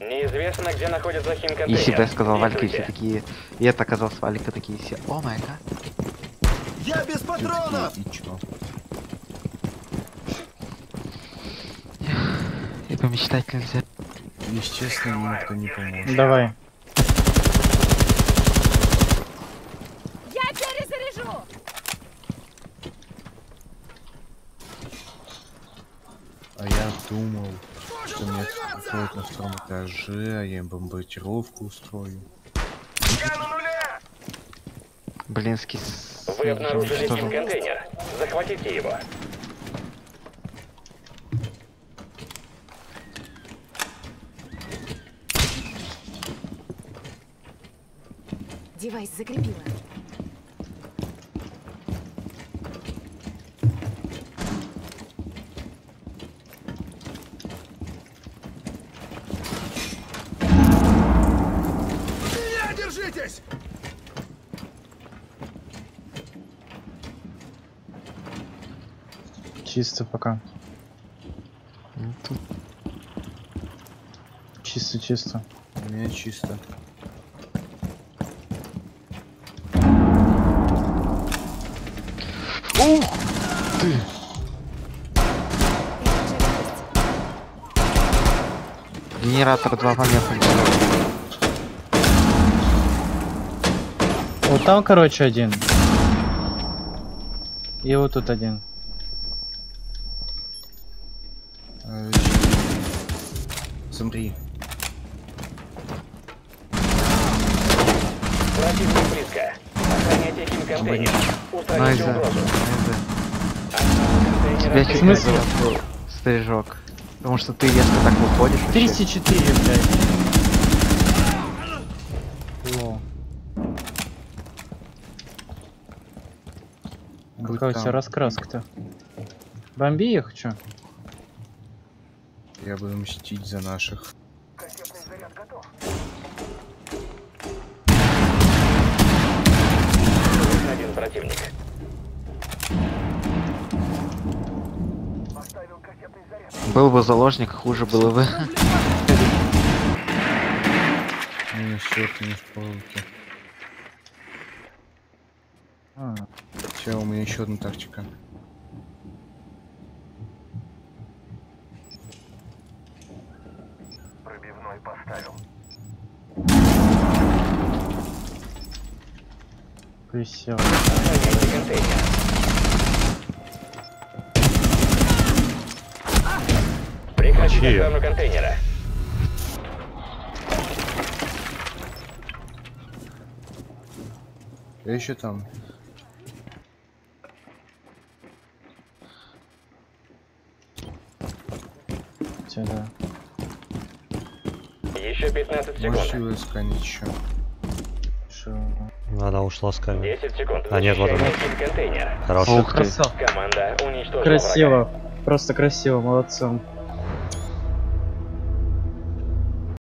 Неизвестно, где находится И химконтейнер. себя сказал Валька, и все такие... И это оказался Валька, такие все... О май гад. Я без патронов! И чё? И помечтать нельзя. Естественно, мне никто не поможет. Давай. Я перезаряжу! А я думал, что меня устроят на втором этаже, а я им бомбардировку устрою. Блинский с... Вы обнаружили что же? химконтейнер. Захватите его. Девайс закрепила. Держитесь! Чисто пока. Ну, тут Чисто, чисто. У меня чисто. Ух ты! Генератор 2 поехали. Вот там, короче, один. И вот тут один. А, Смотри, Противник близко. Охраняйте химконтейнер. Устраните Найза. угрозу. Найза. Контейнер Тебя чуть не золотой стрижок. Потому что ты, если так выходишь... вообще- 34, блядь. Какая у тебя раскраска-то? Бомби их, чё? Я буду мстить за наших. Один противник. Был бы заложник, хуже было бы. Минус счет, минус палки. А, Все, у меня еще одна тактика. красиво. Охраняйте контейнер. Прекратите охрану контейнера. Я еще там. Тебя, да. Еще 15 Можешь секунд. его сканить еще. Шо? Она ушла с камеры. 10 секунд. А, нет, вот она. Хорошо. Ух ты. Уничтожила врага. Красиво. Просто красиво, молодцом.